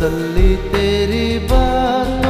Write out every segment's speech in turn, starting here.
तसल्ली तेरी बात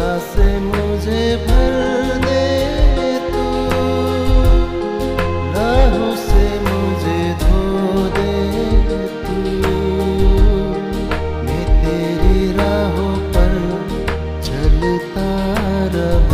से मुझे भर दे तू। लहू से मुझे धो दे तू। मैं तेरी राहों पर चलता रहूँ।